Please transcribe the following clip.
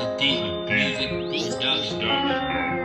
Music Production.